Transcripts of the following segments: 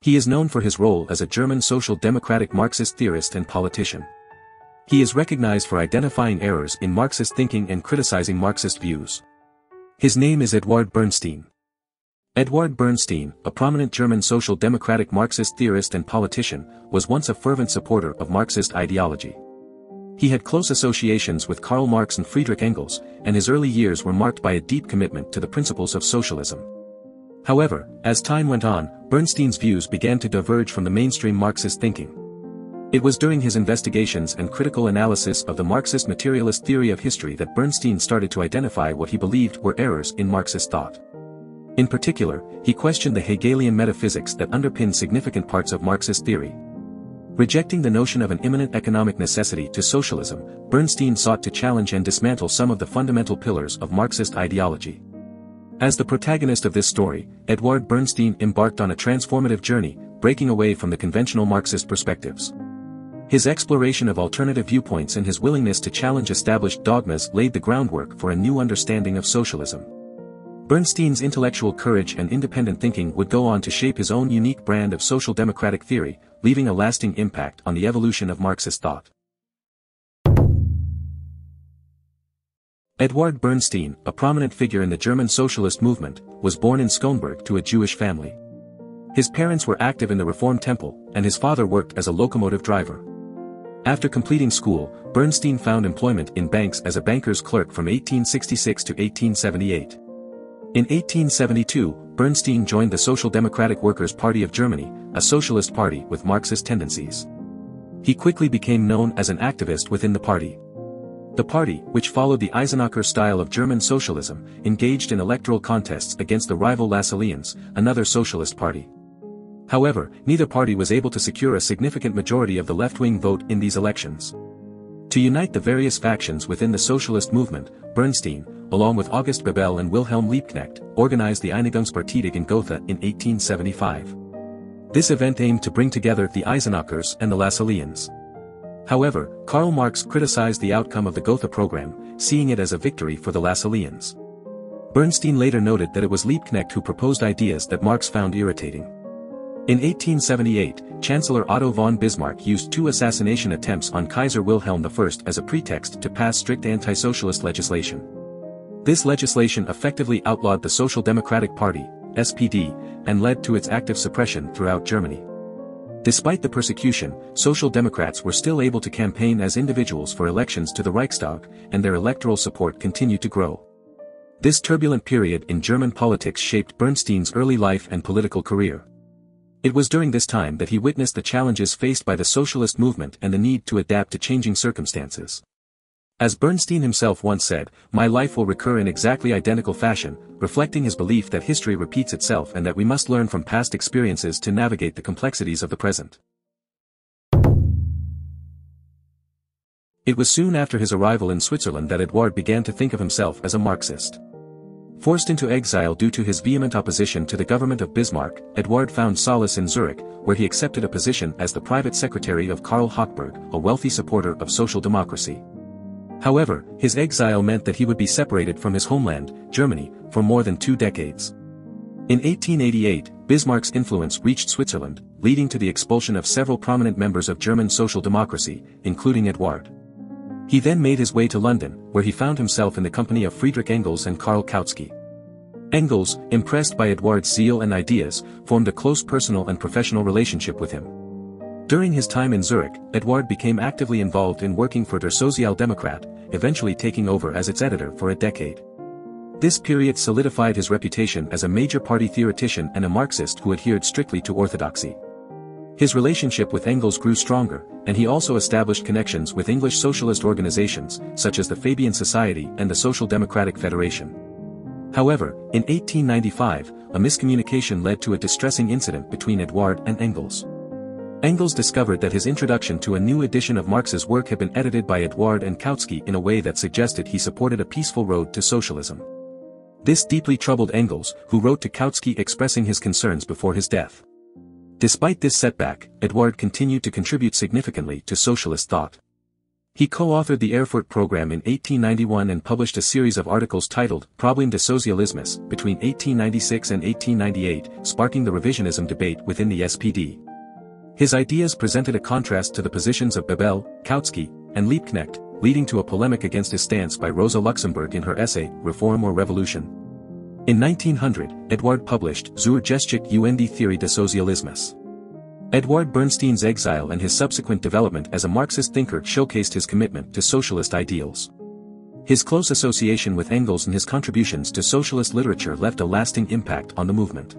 He is known for his role as a German social democratic Marxist theorist and politician. He is recognized for identifying errors in Marxist thinking and criticizing Marxist views. His name is Eduard Bernstein. Eduard Bernstein, a prominent German social democratic Marxist theorist and politician, was once a fervent supporter of Marxist ideology. He had close associations with Karl Marx and Friedrich Engels, and his early years were marked by a deep commitment to the principles of socialism. However, as time went on, Bernstein's views began to diverge from the mainstream Marxist thinking. It was during his investigations and critical analysis of the Marxist materialist theory of history that Bernstein started to identify what he believed were errors in Marxist thought. In particular, he questioned the Hegelian metaphysics that underpin significant parts of Marxist theory. Rejecting the notion of an imminent economic necessity to socialism, Bernstein sought to challenge and dismantle some of the fundamental pillars of Marxist ideology. As the protagonist of this story, Edward Bernstein embarked on a transformative journey, breaking away from the conventional Marxist perspectives. His exploration of alternative viewpoints and his willingness to challenge established dogmas laid the groundwork for a new understanding of socialism. Bernstein's intellectual courage and independent thinking would go on to shape his own unique brand of social democratic theory, leaving a lasting impact on the evolution of Marxist thought. Eduard Bernstein, a prominent figure in the German socialist movement, was born in Schönberg to a Jewish family. His parents were active in the Reform Temple, and his father worked as a locomotive driver. After completing school, Bernstein found employment in banks as a banker's clerk from 1866 to 1878. In 1872, Bernstein joined the Social Democratic Workers' Party of Germany, a socialist party with Marxist tendencies. He quickly became known as an activist within the party. The party, which followed the Eisenacher style of German socialism, engaged in electoral contests against the rival Lassalleans, another socialist party. However, neither party was able to secure a significant majority of the left-wing vote in these elections. To unite the various factions within the socialist movement, Bernstein, along with August Bebel and Wilhelm Liebknecht, organized the Einigungspartei in Gotha in 1875. This event aimed to bring together the Eisenachers and the Lassalleans. However, Karl Marx criticized the outcome of the Gotha program, seeing it as a victory for the Lassalleans. Bernstein later noted that it was Liebknecht who proposed ideas that Marx found irritating. In 1878, Chancellor Otto von Bismarck used two assassination attempts on Kaiser Wilhelm I as a pretext to pass strict anti-socialist legislation. This legislation effectively outlawed the Social Democratic Party, SPD, and led to its active suppression throughout Germany. Despite the persecution, Social Democrats were still able to campaign as individuals for elections to the Reichstag, and their electoral support continued to grow. This turbulent period in German politics shaped Bernstein's early life and political career. It was during this time that he witnessed the challenges faced by the socialist movement and the need to adapt to changing circumstances. As Bernstein himself once said, my life will recur in exactly identical fashion, reflecting his belief that history repeats itself and that we must learn from past experiences to navigate the complexities of the present. It was soon after his arrival in Switzerland that Edouard began to think of himself as a Marxist. Forced into exile due to his vehement opposition to the government of Bismarck, Edouard found solace in Zurich, where he accepted a position as the private secretary of Karl Höchberg, a wealthy supporter of social democracy. However, his exile meant that he would be separated from his homeland, Germany, for more than two decades. In 1888, Bismarck's influence reached Switzerland, leading to the expulsion of several prominent members of German social democracy, including Edouard. He then made his way to London, where he found himself in the company of Friedrich Engels and Karl Kautsky. Engels, impressed by Edouard's zeal and ideas, formed a close personal and professional relationship with him. During his time in Zurich, Edouard became actively involved in working for Der Sozialdemokrat, eventually taking over as its editor for a decade. This period solidified his reputation as a major party theoretician and a Marxist who adhered strictly to orthodoxy. His relationship with Engels grew stronger, and he also established connections with English socialist organizations, such as the Fabian Society and the Social Democratic Federation. However, in 1895, a miscommunication led to a distressing incident between Edouard and Engels. Engels discovered that his introduction to a new edition of Marx's work had been edited by Edouard and Kautsky in a way that suggested he supported a peaceful road to socialism. This deeply troubled Engels, who wrote to Kautsky expressing his concerns before his death. Despite this setback, Edouard continued to contribute significantly to socialist thought. He co-authored the Erfurt program in 1891 and published a series of articles titled Probleme des Sozialismus between 1896 and 1898, sparking the revisionism debate within the SPD. His ideas presented a contrast to the positions of Bebel, Kautsky, and Liebknecht, leading to a polemic against his stance by Rosa Luxemburg in her essay, Reform or Revolution. In 1900, Eduard published Zur Geschichte und Theorie des Sozialismus. Edward Bernstein's exile and his subsequent development as a Marxist thinker showcased his commitment to socialist ideals. His close association with Engels and his contributions to socialist literature left a lasting impact on the movement.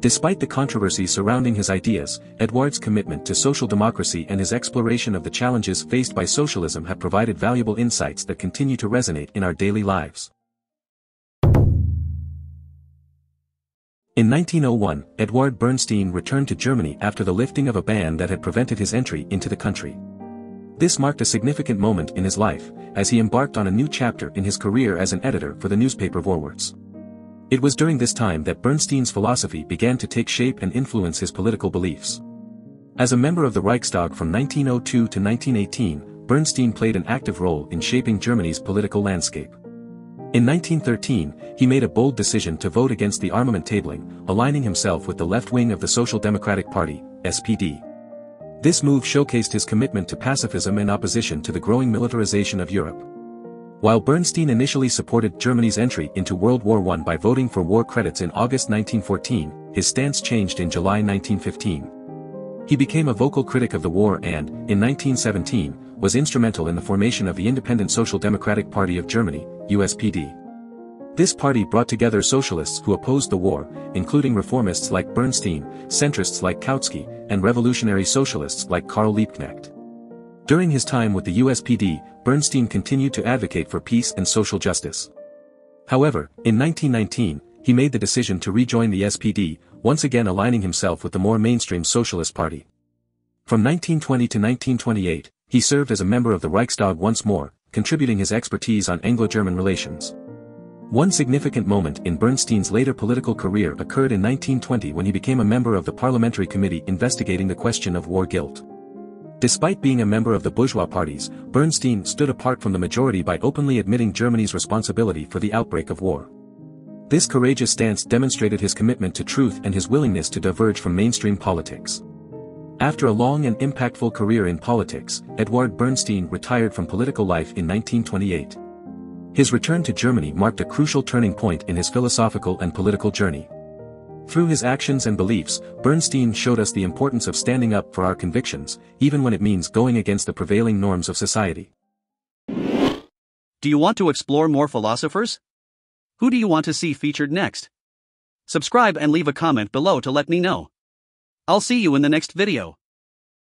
Despite the controversy surrounding his ideas, Edward's commitment to social democracy and his exploration of the challenges faced by socialism have provided valuable insights that continue to resonate in our daily lives. In 1901, Eduard Bernstein returned to Germany after the lifting of a ban that had prevented his entry into the country. This marked a significant moment in his life, as he embarked on a new chapter in his career as an editor for the newspaper Vorwärts. It was during this time that Bernstein's philosophy began to take shape and influence his political beliefs. As a member of the Reichstag from 1902 to 1918, Bernstein played an active role in shaping Germany's political landscape. In 1913, he made a bold decision to vote against the armament tabling, aligning himself with the left wing of the Social Democratic Party, SPD. This move showcased his commitment to pacifism and opposition to the growing militarization of Europe. While Bernstein initially supported Germany's entry into World War I by voting for war credits in August 1914, his stance changed in July 1915. He became a vocal critic of the war and, in 1917, was instrumental in the formation of the Independent Social Democratic Party of Germany, USPD. This party brought together socialists who opposed the war, including reformists like Bernstein, centrists like Kautsky, and revolutionary socialists like Karl Liebknecht. During his time with the USPD, Bernstein continued to advocate for peace and social justice. However, in 1919, he made the decision to rejoin the SPD, once again aligning himself with the more mainstream Socialist Party. From 1920 to 1928, he served as a member of the Reichstag once more, contributing his expertise on Anglo-German relations. One significant moment in Bernstein's later political career occurred in 1920 when he became a member of the parliamentary committee investigating the question of war guilt. Despite being a member of the bourgeois parties, Bernstein stood apart from the majority by openly admitting Germany's responsibility for the outbreak of war. This courageous stance demonstrated his commitment to truth and his willingness to diverge from mainstream politics. After a long and impactful career in politics, Eduard Bernstein retired from political life in 1928. His return to Germany marked a crucial turning point in his philosophical and political journey. Through his actions and beliefs, Bernstein showed us the importance of standing up for our convictions, even when it means going against the prevailing norms of society. Do you want to explore more philosophers? Who do you want to see featured next? Subscribe and leave a comment below to let me know. I'll see you in the next video.